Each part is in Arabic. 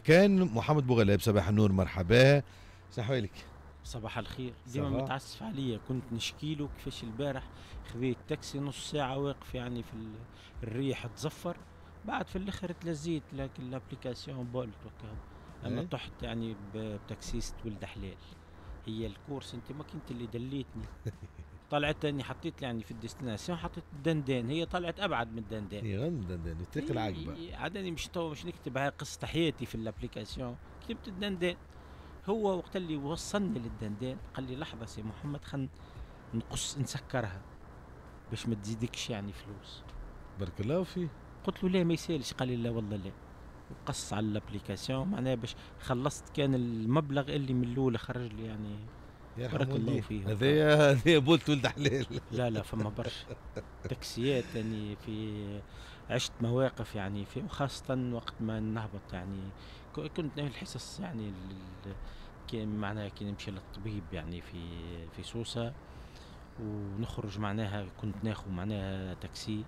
كان محمد بوغلاب صباح النور مرحبا. صحوالك صباح الخير. ديما. متعسف عليا. كنت نشكي له كيفاش البارح خذيت تاكسي نص ساعة واقف يعني في ال- الريح تزفر. بعد في الآخر تلزيت لكن الأبليكاسيون بولت وكا أما إيه. طحت يعني بتاكسيست ولد حلال. هي الكورس أنت ما كنت اللي دليتني. طلعت اني حطيت يعني في الديستناسيون حطيت الدندان هي طلعت أبعد من الدندان. اي غن دندن الطريق العقبة إيه، عادني مش تو مش نكتب هاي قصة حياتي في الأبليكاسيون. كتبت الدندان. هو وقت اللي وصلني للدندان قال لي لحظة سي محمد خل نقص نسكرها باش ما تزيدكش يعني فلوس. بارك الله فيه قلت له لا ما يسألش؟ قال لي لا والله لا وقص على ال application معناها باش خلصت كان المبلغ اللي من الأول خرج لي يعني بارك الله. فيه. هذايا هذايا Bolt ولد حلال لا لا فما برشا تاكسيات يعني في عشت مواقف يعني في وخاصة وقت ما نهبط يعني كنت الحصص يعني كان معناها كي نمشي للطبيب يعني في في سوسة ونخرج معناها كنت ناخذ معناها تاكسي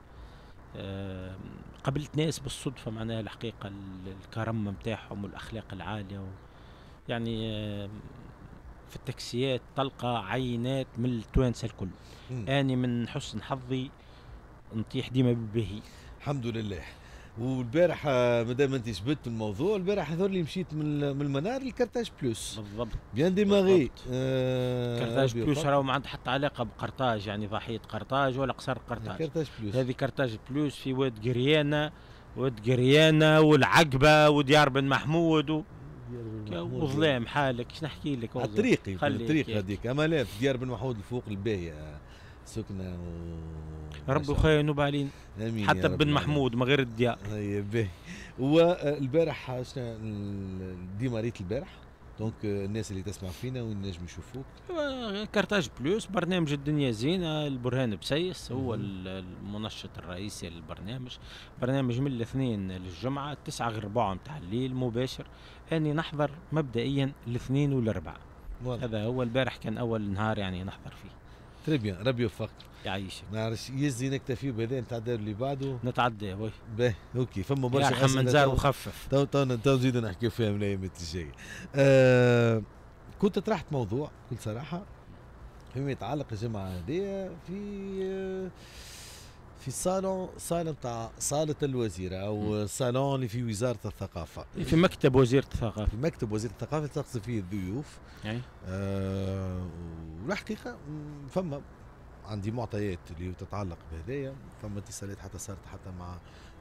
آم، قابلت ناس بالصدفة معناها الحقيقة ال- الكرم متاعهم والأخلاق العالية و يعني في التاكسيات تلقى عينات من التوانسة الكل. مم. أني من حسن حظي نطيح ديما بالبهي الحمد لله. والبارح آه، مادام انت شبت الموضوع البارح هذول اللي مشيت من من المنار ال Carthage Plus. بالضبط. bien démarré. آه Carthage ربي Plus. راهو ما عنده حتى علاقة بقرطاج يعني ضحية قرطاج ولا قصر قرطاج Carthage Plus. هذه Carthage Plus في واد قريانة واد قريانة والعقبة وديار بن محمود و... وظلام حالك إيش نحكي لك؟ على والله. الطريق الطريق. هذيك. أما لا في ديار بن محمود الفوق الباهية سكنة و ربي خويا ينوب علينا. آمين حتى رب بن. محمود من غير الديار هي باهي. والبارح شنو ال- démarrيت البارح. donc آه، الناس اللي تسمع فينا وين نجم يشوفوك. أيوة، Carthage Plus برنامج الدنيا زينة. البرهان بسيس هو المنشط الرئيسي للبرنامج. برنامج من الاثنين للجمعة التسعة غير ربع متاع الليل مباشر. أني نحضر مبدئيا الاثنين والأربعاء واضح. هذا هو البارح كان أول نهار يعني نحضر فيه. très bien ربي يوفقك يعيشك نعرفش يزي نكتفي بهذا نتعدى اللي بعده. نتعدى oui باهي. OK. فما برشا يرحم من زار وخفف. تو تو تو نزيدو نحكيو فيها من الأيام الجايه. آه كنت طرحت موضوع بكل صراحة. فيما يتعلق الجمعة هذه في آه في صالون صالة نتاع صالة الوزيرة أو صالون اللي في وزارة الثقافة. في مكتب وزير الثقافة. في مكتب وزير الثقافة تقصد فيه الضيوف. يعني آه والحقيقة فما عندي معطيات اللي تتعلق بهدايا فما اتصالات حتى صارت حتى مع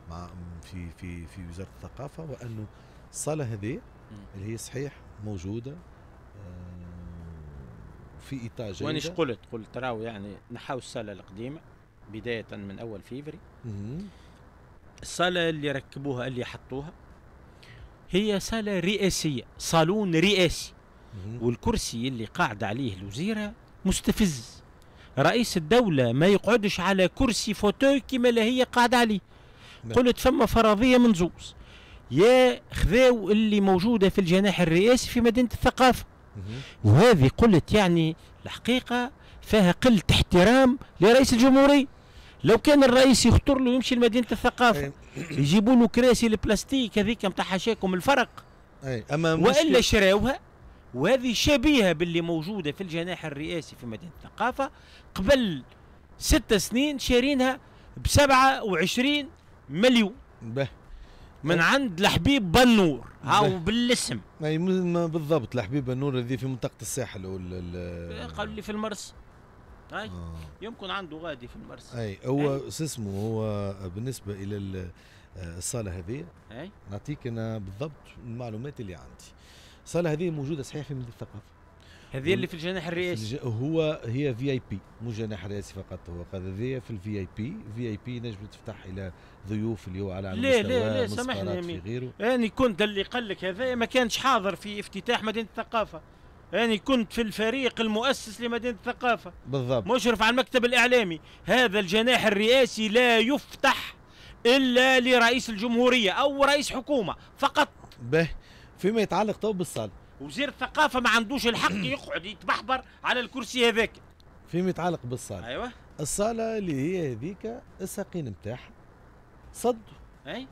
مع في في في وزارة الثقافة وأنه الصالة هذه اللي هي صحيح موجودة آه في إطار جيدة وانيش قلت؟ قلت راهو يعني نحاو الصالة القديمة بداية من أول فيفري مهم. الصالة اللي ركبوها اللي حطوها هي صالة رئاسية صالون رئاسي. والكرسي اللي قاعد عليه الوزيرة مستفز رئيس الدولة ما يقعدش على كرسي فوتوي كما لا هي قاعدة عليه نعم. قلت فما فرضية من زوز يا خذاو اللي موجودة في الجناح الرئاسي في مدينة الثقافة. وهذه قلت يعني الحقيقة فيها قلة احترام لرئيس الجمهورية لو كان الرئيس يخطر له يمشي لمدينة الثقافة أي- يجيبوا له كراسي البلاستيك هذيك نتاع حاشاكم الفرق. أي. أما وإلا مشكلة- شراوها وهذه شبيهة باللي موجودة في الجناح الرئاسي في مدينة الثقافة. قبل ست سنين شارينها ب 27 مليون. به. من أه. عند الحبيب بنور. هاو. بالاسم أي ما بالضبط الحبيب النور هذه في منطقة الساحل ولا ال- قال لي في المرس. هاي آه. يمكن عنده غادي في المرس أي هو شو اسمه هو بالنسبة إلى ال- آه، الصالة هذه هاي نعطيك أنا بالضبط المعلومات اللي عندي. الصالة هذه موجودة صحيح في مدينة الثقافة. هذه اللي في الجناح الرئاسي. الج- هو هي VIP مو جناح رئاسي فقط هو قد هذه في ال VIP VIP نجم تفتح إلى ضيوف اللي هو على لا، لا، لا، سامحني. غيره. أنا كنت اللي قال لك هذا ما كانش حاضر في افتتاح مدينة الثقافة. أنا كنت في الفريق المؤسس لمدينة الثقافة. بالضبط. مشرف على المكتب الإعلامي. هذا الجناح الرئاسي لا يفتح إلا لرئيس الجمهورية أو رئيس حكومة فقط. به. فيما يتعلق تو بالصاله وزير الثقافة ما عندوش الحق يقعد يتبحبر على الكرسي هذاك. فيما يتعلق بالصاله أيوة. الصالة اللي هي هذيك الساقين نتاعها صدوا. أي.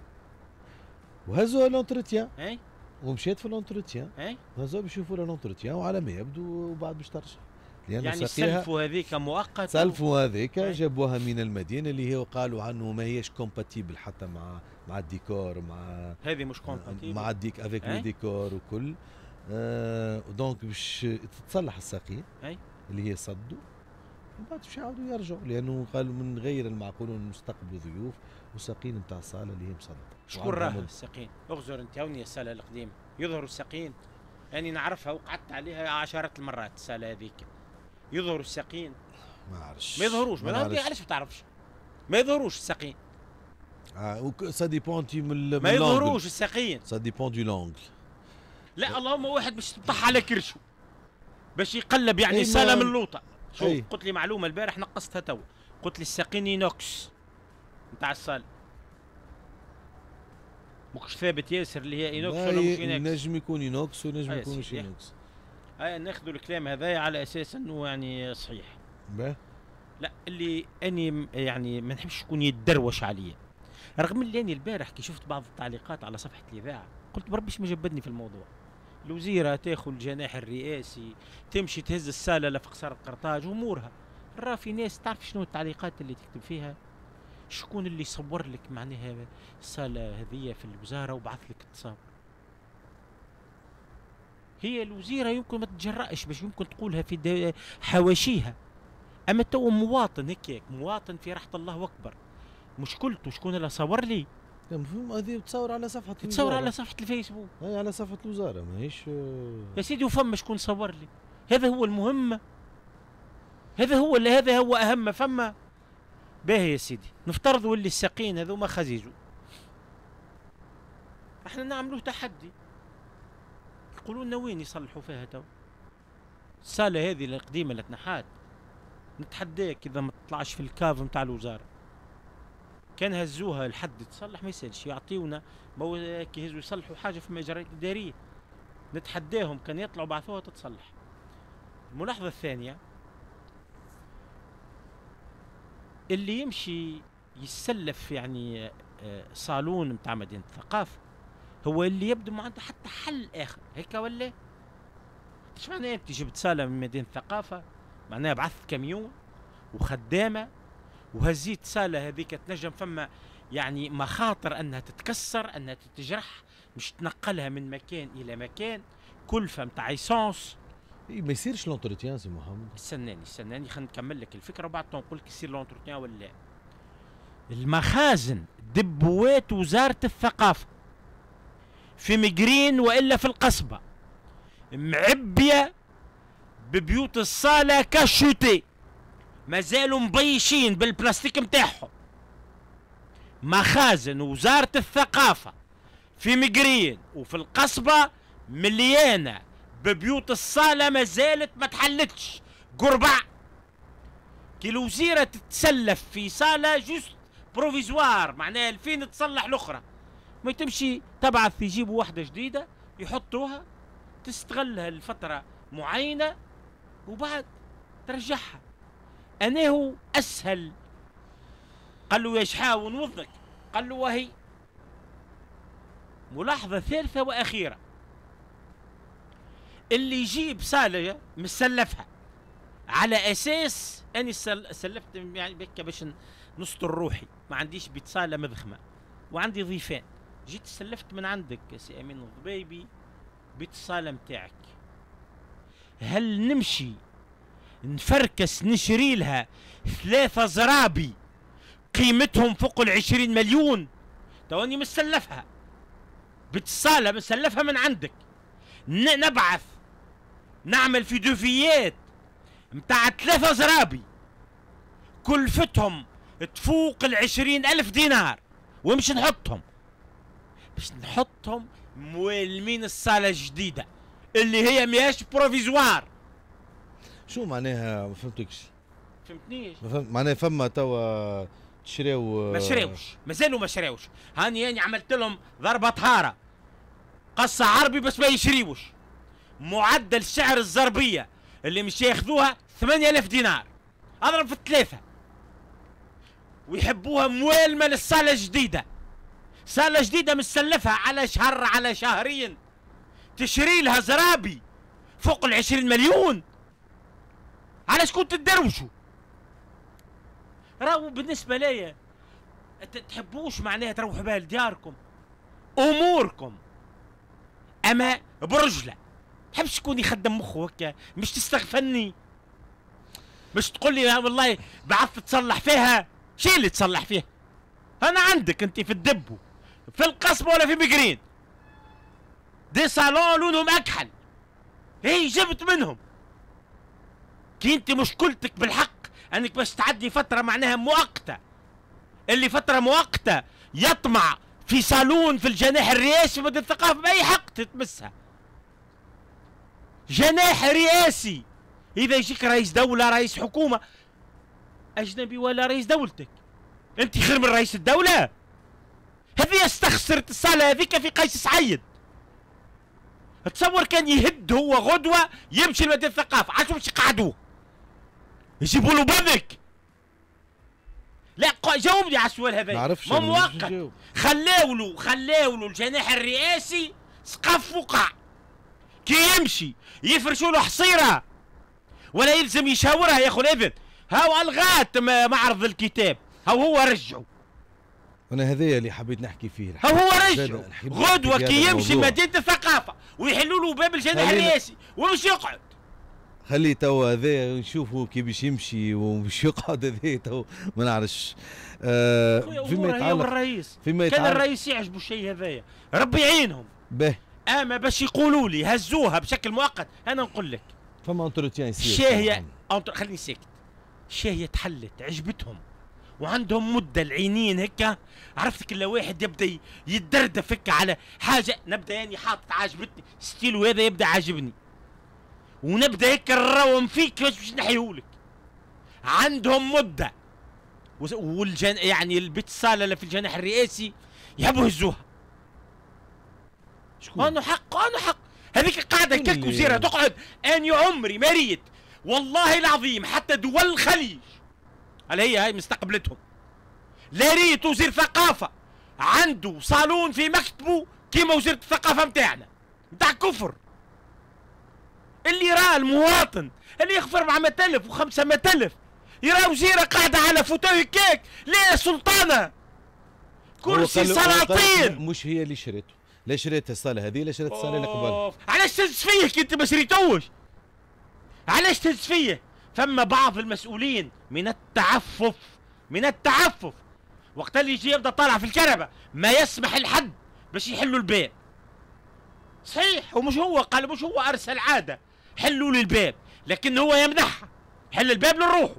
وهزوا l'entretien أي. ومشيت في ال entretien إي. هذا بيشوفوا ال entretien وعلى ما يبدو وبعد باش ترجع يعني سلفوا هذيك مؤقت سلفوا هذيك. جابوها من المدينة اللي هي وقالوا عنه ما هيش compatible حتى مع مع الديكور مع هذه مش compatible مع الديك avec. le décor وكل. آه donc باش تتصلح الساقين أي. اللي هي صدوا ومن بعد باش يعاودوا يرجعوا لأنه قالوا من غير المعقول أن نستقبلوا ضيوف. وساقين نتاع الصالة اللي هي مصدة شكون راه. الساقين اغزر انت هوني الساله القديمه يظهروا الساقين يعني نعرفها وقعدت عليها عشرات المرات السالة هذيك. يظهروا الساقين ما عرفش ما يظهروش. ما. علاش ما تعرفش؟ ما يظهروش الساقين آه ça dépend تي من ما. يظهروش الساقين ça dépend de l'angle لا اللهم واحد باش تطح على كرشه. باش يقلب يعني إيه سالة ما- من اللوطه شوف أي. قلت لي معلومة البارح نقصتها تو قلت لي الساقين inox نتاع الصالة. مش ثابت ياسر اللي هي inox ولا مش inox؟ نجم يكون inox ونجم أي يكون مش سيدي. inox هاي ناخذوا الكلام هذايا على أساس إنه يعني صحيح. باه لا اللي أني يعني ما نحبش يكون يتدروش عليا. رغم اللي أني البارح كي شفت بعض التعليقات على صفحة الإذاعة قلت بربي ما جبدني في الموضوع. الوزيرة تأخذ الجناح الرئاسي تمشي تهز السالة لفق صار قرطاج أمورها. راه في ناس تعرف شنو التعليقات اللي تكتب فيها؟ شكون اللي صور لك معناها الساله هذية في الوزارة وبعث لك التصاور هي الوزيرة يمكن ما تتجرأش باش يمكن تقولها في حواشيها. أما تو مواطن هيك مواطن في راحه الله أكبر مشكلته شكون اللي صور لي؟ المفهوم هذه بتصور على صفحة تصور. على صفحة الفيسبوك. هي على صفحة الوزارة ماهيش آه، يا سيدي وفما شكون صور لي؟ هذا هو المهم. هذا هو اللي هذا هو أهم فما. باهي يا سيدي. نفترض واللي الساقين هذوما خزيزو إحنا نعملوه تحدي. يقولوا لنا وين يصلحوا فيها تو؟ السالة هذه القديمة اللي تنحات نتحداك إذا ما تطلعش في الكاف نتاع الوزارة. كان هزوها لحد تصلح ما يسالش. يعطيونا ما هو كي يهزوا يصلحوا حاجة في مجريات إدارية. نتحداهم كان يطلعوا بعثوها تتصلح. الملاحظة الثانية اللي يمشي يسلف يعني آه، صالون متاع مدينة الثقافة هو اللي يبدو ما عنده حتى حل آخر. هيك ولا؟ إيش معناه انت جبت صالة من مدينة الثقافة؟ معناها بعثت كاميون وخدامة وهزيت صالة هذيك تنجم فما يعني مخاطر أنها تتكسر أنها تتجرح مش تنقلها من مكان إلى مكان. كلفة متاع essence إيه، ما يصيرش l'entretien سي محمد. استناني استناني خلينا نكمل لك الفكرة وبعد نقول لك يصير l'entretien ولا لا. المخازن دبوات وزارة الثقافة. في مجرين وإلا في القصبة. معبية ببيوت الصالة كشوتي. ما زالوا مبيشين بالبلاستيك متاعهم. مخازن وزارة الثقافة. في مجرين وفي القصبة مليانة ببيوت الصالة ما زالت ما تحلتش. قربع. كي الوزيرة تتسلف في صالة juste provisoire معناها لين تصلح الأخرى. ما تمشي تبعث يجيبوا واحدة جديدة يحطوها تستغلها لفترة معينة وبعد ترجعها. أنا هو أسهل. قال له يا شحاو نوضك قال له وهي ملاحظة ثالثة وأخيرة. اللي يجيب صالة مسلفها. على أساس أني سل- سلفت يعني بك باش نستر روحي. ما عنديش بيت صالة مضخمة. وعندي ضيفان جيت سلفت من عندك يا سي أمين الضبيبي بيت الصالة متاعك. هل نمشي نفركس نشري لها ثلاثة زرابي قيمتهم فوق العشرين مليون؟ توني مسلفها. بيت الصالة مسلفها من عندك. نبعث نعمل في دوفيات متاع ثلاثة زرابي. كلفتهم تفوق العشرين ألف دينار. ومش نحطهم. باش نحطهم موالمين الصالة الجديدة اللي هي مياش provisoire. شو معناها ما فهمتكش؟ فهمتنيش؟ ما فهمت معناها فما توا تشريو ما شراوش. مازالوا ما شراوش. هاني يعني عملت لهم ضربة طهارة. قصة عربي بس ما يشريوش. معدل سعر الزربية اللي مش ياخذوها 8000 دينار. أضرب في الثلاثة. ويحبوها موالمة للصالة الجديدة. صالة جديدة مسلفها على شهر على شهرين. تشري لها زرابي فوق العشرين مليون. على شكون تدروشوا راهو بالنسبة ليا تحبوش معناها تروحوا بها لدياركم أموركم أما برجلة. تحبش شكون يخدم مخه هكا مش تستغفلني مش تقول لي والله بعثت تصلح فيها. شي اللي تصلح فيها أنا عندك أنت في الدبو في القصبة ولا في بقرين دي صالون لونهم أكحل. إيه جبت منهم. كي أنت مشكلتك بالحق أنك بس تعدي فترة معناها مؤقتة. اللي فترة مؤقتة يطمع في صالون في الجناح الرئاسي في مدينة الثقافة بأي حق تتمسها. جناح رئاسي. إذا يجيك رئيس دولة رئيس حكومة أجنبي ولا رئيس دولتك؟ أنت خير من رئيس الدولة. هذه استخسرت الصالة هذيك في قيس سعيد. تصور كان يهد هو غدوة يمشي لمدينة الثقافة. عاشوا باش يقعدوه يجيبوا له بذك لا جاوبني على السؤال هذا. ما مؤقت نجاوب. خلاو له خلاو له الجناح الرئاسي سقف وقع. كي يمشي يفرشوا له حصيرة. ولا يلزم يشاورها ياخذ اذن هاو ألغات معرض الكتاب. هاو هو رجعه أنا هذايا اللي حبيت نحكي فيه. هاو هو رجعه نحب غدوة كي هذا يمشي. لمدينه الثقافة ويحلوا له باب الجناح الرئاسي ومش يقعد. خليه توا هذايا نشوفوا كي باش يمشي ومش يقعد هذايا تو ما نعرفش. آه فيما يتعلق والرئيس فيما كان يتعلق الرئيس يعجبه الشيء هذايا. ربي يعينهم. به. اما باش يقولوا لي هزوها بشكل مؤقت. أنا نقول لك. فما entretien يصير الشاهية أنت خليني ساكت. الشاهية تحلت عجبتهم. وعندهم مدة العينين هكا. عرفت كل واحد يبدأ ي- يتدردف هكا على حاجة نبدأ يعني حاطط عجبتني ستيلو هذا يبدأ عاجبني. ونبدأ هكا نروم فيك باش باش نحيهولك عندهم مدة. والجن يعني البيت الصالة اللي في الجناح الرئاسي يحبوا يهزوها. شكون؟ أنا حق؟ أنا حق؟ هذيك قاعدة اللي- وزيره تقعد اني عمري ما ريت. والله العظيم حتى دول الخليج. هل هي هاي مستقبلتهم؟ لا ريت وزير ثقافة. عنده صالون في مكتبه كيما وزير الثقافة متاعنا. متاع كفر. اللي راه المواطن اللي يخفر 400000 و500000 يرى وزيرة قاعدة على fauteuil كيك. لا سلطانة. كرسي سلاطين. مش هي اللي شريته. لا شريت الصالة هذه؟ لا شريت الصالة؟ اللي قبل. علاش تهز فيه أنت ما شريتوش؟ علاش تهز فيه فما بعض المسؤولين من التعفف من التعفف. وقت اللي يجي يبدأ طالع في الكنبه ما يسمح لحد باش يحلوا الباب. صحيح ومش هو قال مش هو ارسل عاده حلوا لي الباب لكن هو يمنحها حل الباب لروحه.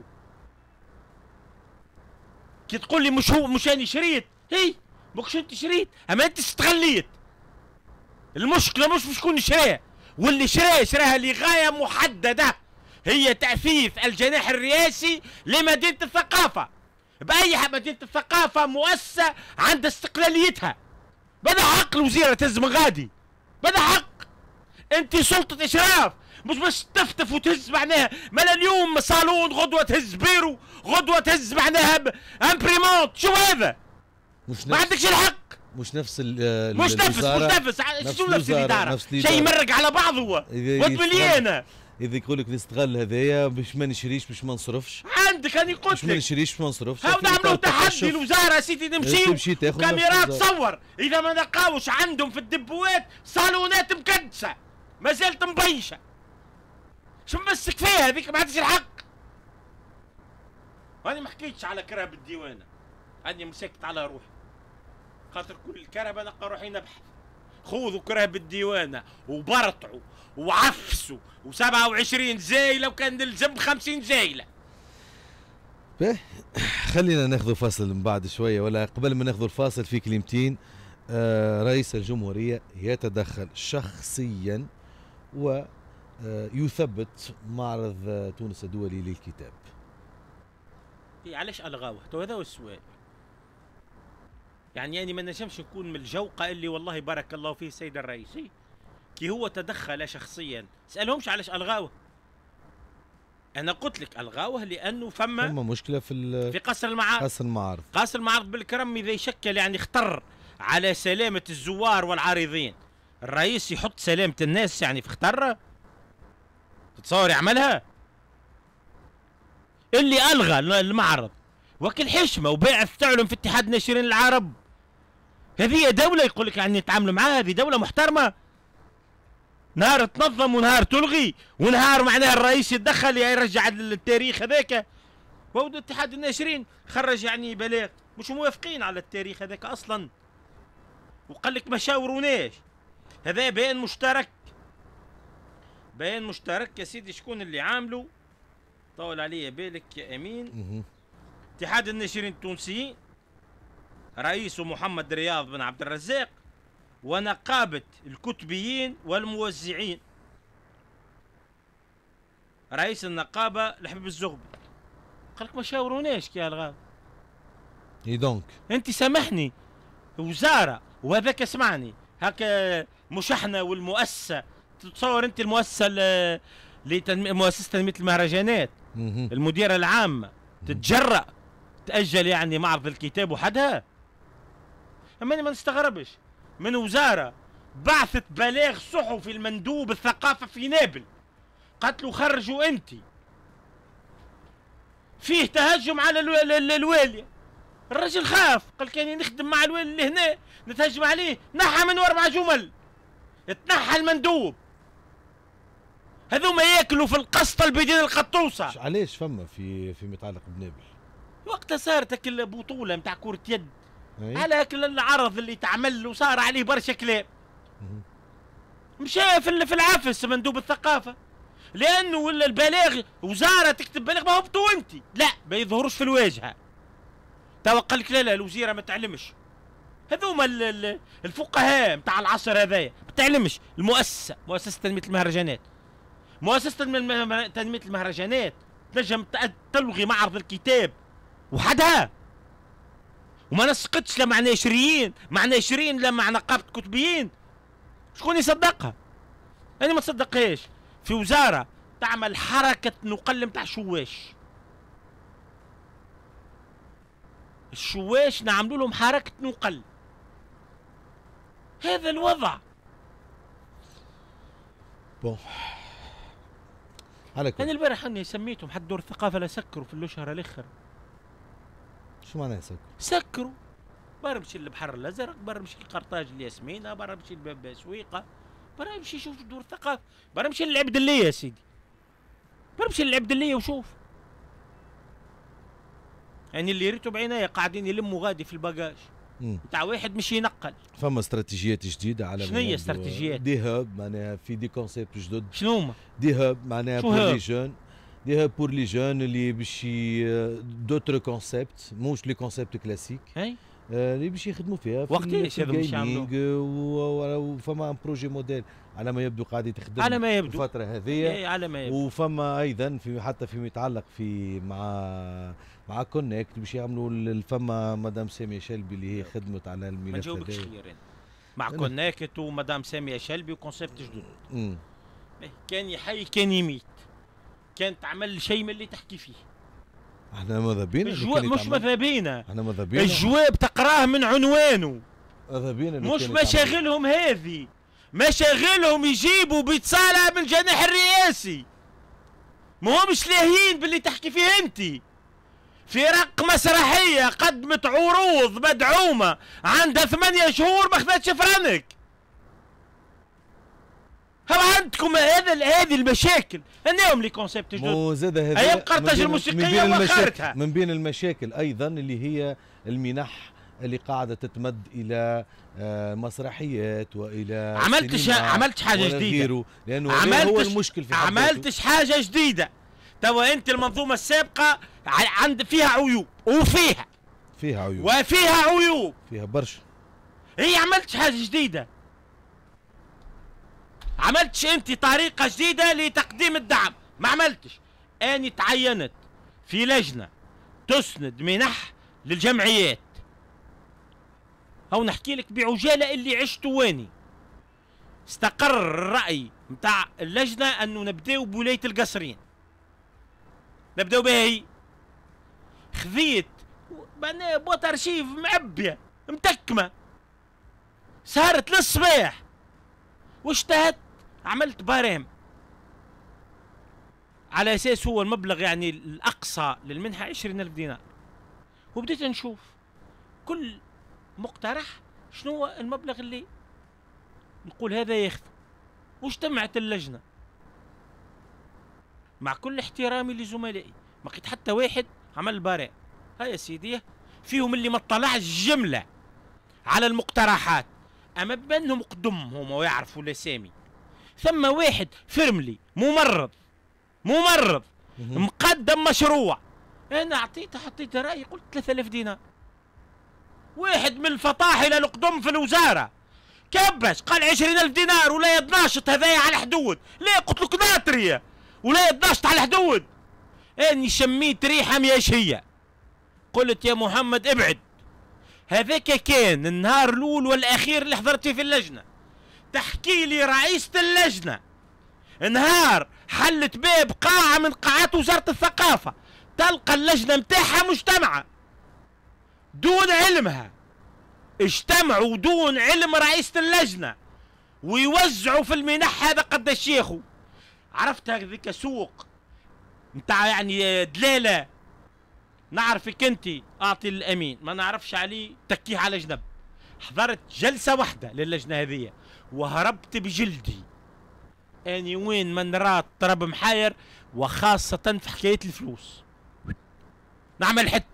كي تقول لي مش هو مش أنا شريت هي مش أنت شريت أما أنت استغليت. المشكلة مش في شكون شراها واللي شراها شراها لغاية محددة. هي تأثيث الجناح الرئاسي لمدينة الثقافة. بأي مدينة الثقافة مؤسسة عندها استقلاليتها. بدا حق الوزيره تهز من غادي؟ بدا حق؟ أنت سلطة إشراف مش بس تفتف وتهز معناها. ما اليوم صالون غدوة تهز بيرو غدوة تهز معناها imprimante شو هذا؟ مش ما عندكش الحق. مش نفس ال- مش نفس مش. نفس. ع- نفس الاداره شيء. يمرق على بعض هو. إذا وتمليانه إذا يقول لك نستغل هذايا باش ما نشريش باش ما نصرفش. عندك راني قلت باش ما لك. نشريش باش ما نصرفش. هاو نعملوا تحدي. الوزارة سيدي نمشيو. تمشي تاخذ. تصور. إذا ما نلقاوش عندهم في الدبوات صالونات مكدسة. ما زالت مبيشة. شو ممسك فيها هذيك؟ ما عندش الحق. أنا ما حكيتش على كره بالديوانه اني مسكت على روحي. خاطر كل كرهبه نلقى روحي نبحث خذوا كره بالديوانة وبرطعوا وعفسوا. و27 زايله وكان نلزم 50 زايله خلينا ناخذ فاصل من بعد شوية ولا قبل ما ناخذ الفاصل في كلمتين آه رئيس الجمهورية يتدخل شخصيا ويثبت معرض آه، تونس الدولي للكتاب. إيه علاش ألغاوه؟ هذا هو السؤال. يعني يعني ما نجمش نكون من الجوقه اللي والله بارك الله فيه السيد الرئيسي كي هو تدخل شخصيا سألهمش علاش ألغاوه. أنا قلت لك ألغاوه لأنه فما ثم مشكلة في في قصر المعارض. قصر المعارض. قصر المعارض بالكرم إذا يشكل يعني خطر على سلامة الزوار والعارضين. الرئيس يحط سلامة الناس يعني في خطر تتصور يعملها؟ اللي ألغى المعرض. وكل حشمه وباع تعلن في اتحاد الناشرين العرب. هذه دولة يقول لك يعني نتعاملوا معاها هذه دولة محترمة. نهار تنظم ونهار تلغي ونهار معناها الرئيس يتدخل يرجع التاريخ هذاك. وهو اتحاد الناشرين خرج يعني بلاغ مش موافقين على التاريخ هذاك أصلا. وقال لك ما شاوروناش. هذا بيان مشترك. بيان مشترك يا سيدي شكون اللي عامله. طول عليه بالك يا أمين. اتحاد الناشرين التونسيين. رئيسه محمد رياض بن عبد الرزاق ونقابة الكتبيين والموزعين. رئيس النقابة الحبيب الزغبي. قال لك ما شاوروناش كي ألغات et donc. أنت سامحني. وزارة وهذاك اسمعني. هكا مش إحنا والمؤسسة. تتصور أنت المؤسسة ل- لتنمي... مؤسسة تنمية المهرجانات. المديرة العامة. تتجرأ. تأجل يعني معرض الكتاب وحدها. أما أنا ما نستغربش. من وزارة بعثت بلاغ صحفي المندوب الثقافة في نابل. قالت له خرجوا أنت. فيه تهجم على الو- ال- ال- الوالية الرجل خاف. قال كان نخدم مع الوالي اللي هنا نتهجم عليه. نحى من أربع جمل تنحى المندوب. هذوما ياكلوا في القسطة البدين القطوسة. ش- علاش فما في في متعلق بنابل؟ وقتها صارت البطولة نتاع كرة يد؟ على هيك العرض اللي تعمل وصار عليه برشا كلام. مشى في ال- في العفس مندوب الثقافة. لأنه ولا البلاغ وزارة تكتب بلاغ ما هبطوا أنت. لا ما يظهروش في الواجهه توا قال لك لا لا الوزيرة ما تعلمش. هذوما ال- ال- الفقهاء نتاع العصر هذايا ما تعلمش. المؤسسة مؤسسة تنمية المهرجانات. مؤسسة تنمية المهرجانات تنجم تلغي معرض الكتاب. وحدها. وما نسقطش لا مع ناشريين مع ناشرين لا مع نقابة كتبيين. شكون يصدقها؟ أنا ما تصدقهاش. في وزارة تعمل حركة نقل متاع شواش. الشواش نعملوا لهم حركة نقل. هذا الوضع. بون. على كل. أنا البارح إني سميتهم حد دور الثقافة لا سكروا في الأشهر الآخر شو معناها يسكر؟ سكروا برا مشي للبحر الأزرق برا مشي لقرطاج الياسمينة برا مشي لباب سويقة برا مشي شوف دور الثقافة برا مشي للعبدلية يا سيدي برا مشي للعبدلية وشوف يعني اللي ريتو بعناية قاعدين يلموا غادي في ال bagages مم. بتاع واحد مش ينقل فما استراتيجيات جديدة على شنو هي. استراتيجيات؟ des hubs معناها في des concepts جدد شنو هما؟ des hubs معناها pour؟ les jeunes des hubs pour les jeunes اللي باش d'autres concepts موش les concepts classiques اللي باش يخدموا فيها في وقتاش هذو باش و- وفما projet modèle على ما يبدو قاعد يتخدم على ما يبدو الفترة هذه على ما يبدو وفما أيضا في حتى فيما يتعلق في مع مع Conect باش يعملوا ال- فما مدام ساميه شلبي اللي هي خدمت على ما الملف نجاوبكش هذا خير. مع Conect ومدام سامية شلبي و concepts جدد كان يحيي كان يميت كان تعمل شيء من اللي تحكي فيه. إحنا ماذا بينا الجواب مش؟ ماذا بينا إحنا ماذا بينا الجواب تقراه من عنوانه. ماذا بينا مش؟ مشاغلهم هذه. مشاغلهم يجيبوا بيت صالح من الجناح الرئاسي. ما هو مش لاهين باللي تحكي فيه أنت. فرق مسرحية قدمت عروض مدعومة. عندها ثمانية شهور ما خذتش فرنك. هو عندكم هذا هذه المشاكل؟ انهم لي كونسيبت جدد. مو زاد هذا من قرطاج الموسيقية من. المشاكل من بين المشاكل أيضا اللي هي المنح اللي قاعدة تتمد إلى آه، مسرحيات وإلى عملتش عملتش جديدة. غيره لأنه هو المشكل في. عملتش حاجة جديدة. توا أنت المنظومة السابقة عند فيها عيوب وفيها. فيها عيوب. وفيها عيوب. فيها برشا. هي عملتش حاجة جديدة. عملتش انت طريقة جديدة لتقديم الدعم. ما عملتش. اني تعينت في لجنة تسند منح للجمعيات. أو نحكي لك بعجالة اللي عشت واني. استقر الرأي متاع اللجنة أنه نبداو بولاية القصرين. نبداو بها هي. خذيت بوط أرشيف معبية متكمة. سهرت للصباح. واجتهدت عملت باريم. على أساس هو المبلغ يعني الأقصى للمنحة 20000 دينار. وبديت نشوف كل مقترح شنو هو المبلغ اللي نقول هذا ياخذ واجتمعت اللجنة. مع كل احترامي لزملائي. ما لقيت حتى واحد عمل البارع هيا سيدي فيهم اللي ما اطلعش جملة على المقترحات. أما بأنهم قدم هما ويعرفوا الاسامي ثم واحد فرملي ممرض. ممرض. مقدم مشروع. أنا أعطيته حطيت رأيي قلت 3000 دينار. واحد من الفطاحله القدم في الوزارة. كبش قال 20000 دينار ولا يدناشط هذايا على الحدود. ليه؟ قلت لك ناطريه ولا يدناشط على الحدود. أني شميت ريحة مياش هي قلت يا محمد ابعد. هذاك كان النهار الأول والأخير اللي حضرت فيه في اللجنة. تحكي لي رئيسة اللجنة. نهار حلت باب قاعة من قاعات وزارة الثقافة. تلقى اللجنة متاعها مجتمعة. دون علمها. اجتمعوا دون علم رئيسة اللجنة. ويوزعوا في المنح هذا قداش ياخو عرفت هذيك سوق نتاع يعني دلالة. نعرفك انت أعطي الأمين. ما نعرفش عليه تكيه على جنب. حضرت جلسة واحدة للجنة هذه. وهربت بجلدي. أني وين من رات طرب محاير وخاصة في حكاية الفلوس. نعمل حت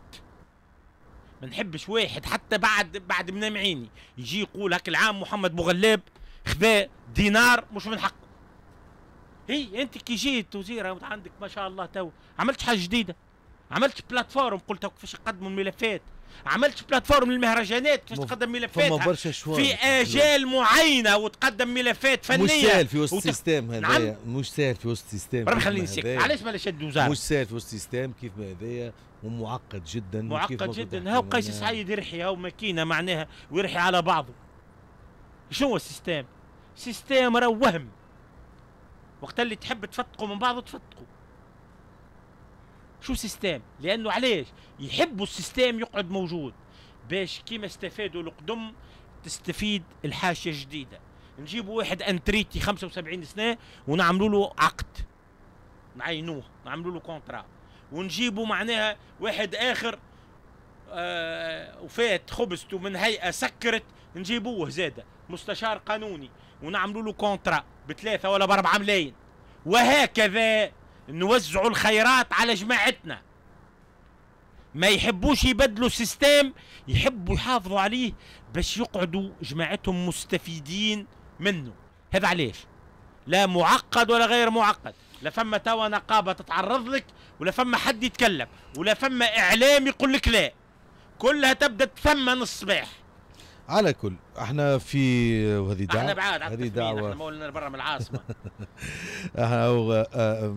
ما نحبش واحد حتى بعد بعد منام عيني يجي يقول هاك العام محمد بوغلاب خذا دينار مش من حقه. هي أنت كي جيت وزير عندك ما شاء الله تو. عملت حاجة جديدة؟ عملت plateforme؟ قلت كيفاش يقدموا الملفات. عملت plateforme للمهرجانات كيفاش تقدم ملفات. فما برشا شوار في اجال معينة وتقدم ملفات فنية. مش سهل في وسط ال système هذايا. نعم. مش سهل في وسط ال système. ربي خليني نسيك. علاش ما شد وزاره مش سهل في وسط ال système كيف ما هذايا. ومعقد جدا. معقد جدا. هاو قيس. سعيد يرحي هاو ماكينة معناها ويرحي على بعضه. شنو هو ال système؟ système راه وهم وقت اللي تحب تفتقوا من بعض تفتقوا. شو système؟ لأنه علاش؟ يحبوا ال système يقعد موجود. باش كيما استفادوا القدم تستفيد الحاشية الجديدة. نجيبوا واحد en retraite 75 سنة ونعملوا له عقد. نعينوه نعملوا له contrat ونجيبوا معناها واحد آخر آه وفات خبزته من هيئة سكرت نجيبوه زاده. مستشار قانوني. ونعملوا له contrat بثلاثة ولا بأربعة ملايين. وهكذا نوزعوا الخيرات على جماعتنا. ما يحبوش يبدلوا ال système يحبوا يحافظوا عليه باش يقعدوا جماعتهم مستفيدين منه. هذا علاش؟ لا معقد ولا غير معقد. لا فما توا نقابة تتعرض لك ولا فما حد يتكلم ولا فما إعلام يقول لك لا. كلها تبدأ تثمن الصباح. على كل. إحنا في وهذه دعوه إحنا بعاد هذه إحنا دعوة. ما ولنا برا من العاصمة. إحنا آه،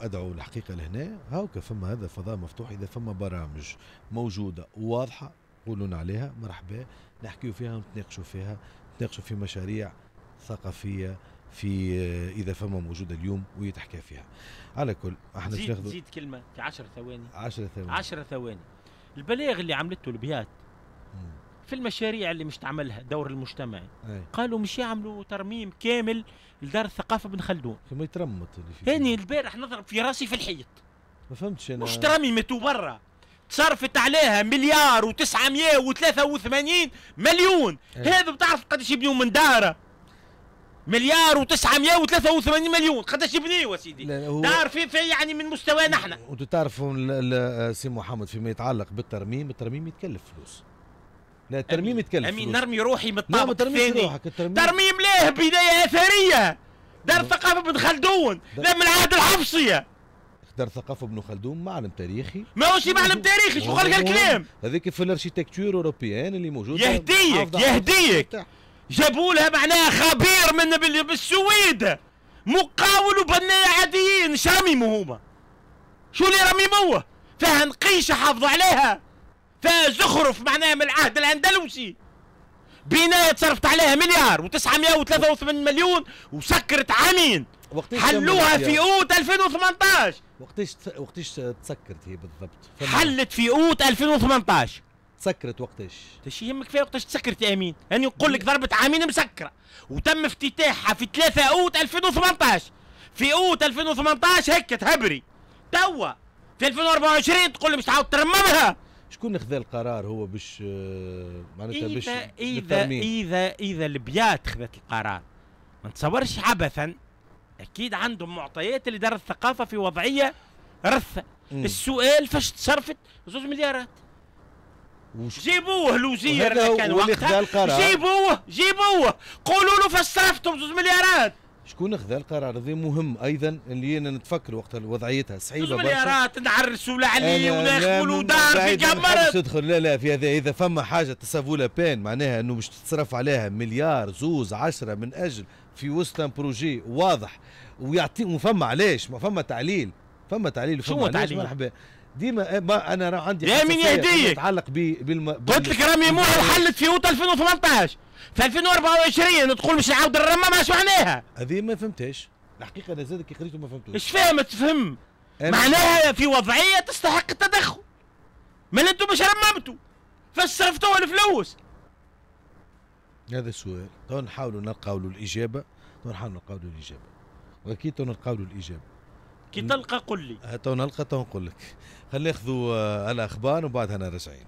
ادعو الحقيقة لهنا. هاوك فما هذا فضاء مفتوح. إذا فما برامج موجودة وواضحة قولوا عليها مرحبا. نحكيوا فيها ونتناقشوا فيها نتناقشوا في مشاريع ثقافية في آه، إذا فما موجودة اليوم ويتحكى فيها. على كل إحنا زيد ناخذوا زيد كلمة في 10 ثواني. 10 ثواني. 10 ثواني. البلاغ اللي عملته البيات. مم. في المشاريع اللي مش تعملها دور المجتمعي أي. قالوا مش يعملوا ترميم كامل لدار الثقافة بن خلدون. كما يترمط هاني البارح نضرب في راسي في الحيط. ما فهمتش أنا. مش ترميمت برا تصرفت عليها مليار و983 مليون. هذا بتعرف قداش يبنيوا من دارة. مليار و983 مليون. قداش يبنيوا سيدي؟ لا هو دار في, في يعني من مستوانا إحنا وأنتم تعرفوا سي محمد فيما يتعلق بالترميم الترميم يتكلف فلوس. لا الترميم يتكلف أمين. نرمي روحي من لا الطابق ترميش الثاني روحك الترميم. ترميم ليه؟ بداية أثرية. دار لا. الثقافه بن خلدون. لا. لا من العهد الحفصية. دار ثقافة ابن خلدون معلم تاريخي. ما هوش معلم تاريخي شو خلق الكلام؟ هذيك في الاركيتكتور اوروبيان اللي موجودة. يهديك، يهديك. جابوا لها معناها خبير من بال- بالسويد. مقاول وبناية عاديين إيش رميموا هما. شو اللي رميموه؟ فيها نقيشة حافظوا عليها. فيها زخرف معناها من العهد الأندلسي. بناية تصرفت عليها مليار و983 مليون وسكرت عامين. حلوها في أوت 2018 وقتاش وقتاش تسكرت هي بالضبط؟ حلت في أوت 2018 تسكرت وقتاش؟ إيش يهمك فيها وقتاش تسكرت يا أمين. أنا نقول لك ضربه عامين مسكرة. وتم افتتاحها في 3 أوت 2018 في أوت 2018 هيك تهبري. توا. في 2024 تقول لي مش تعاود ترممها. شكون خذا القرار هو باش آه، معناتها باش اذا اذا؟ اذا إذا البيات خذت القرار ما نتصورش عبثا. أكيد عندهم معطيات اللي دار الثقافة في وضعية رثه مم. السؤال فاش تصرفت؟ زوج مليارات. وش- جيبوه الوزير اللي كان وقتها. جيبوه جيبوه. قولوا له فاش صرفتم زوج مليارات. شكون خذا القرار هذا؟ مهم أيضا اللي أنا نتفكر وقت وضعيتها صعيبة برشا. مليارات نعرسوا لعلي أنا لا وناخذوا من دار في قمرت ندخل لا لا في هذا إذا فما حاجة تسافولا بين معناها إنه باش تتصرف عليها مليار زوز عشرة من أجل في وسط بروجي واضح ويعطي وفما علاش؟ ما فما تعليل فما تعليل شو وفما علاش؟ تعليل؟ مرحبا. ديما ما أنا راه عندي فيما يهديك. يتعلق ب بالم... قلت لك رامي موح حلت في أوت 2018 في 2024 تقول مش نعاود نرممها شو معناها؟ هذه ما فهمتهاش. الحقيقة أنا زادك قريته ما فهمتوش. إيش فاهم تفهم؟ معناها في وضعية تستحق التدخل. من أنتم مش رممتوا فاش صرفتوا الفلوس. هذا السؤال تو نحاولوا نلقاو له الإجابة. تو نحاولوا نلقاو له الإجابة. وأكيد تو نلقاو له الإجابة. كي تلقى قل لي. تو نلقى تو نقول لك. خلينا ناخذوا آه، الأخبار وبعدها أنا راجعين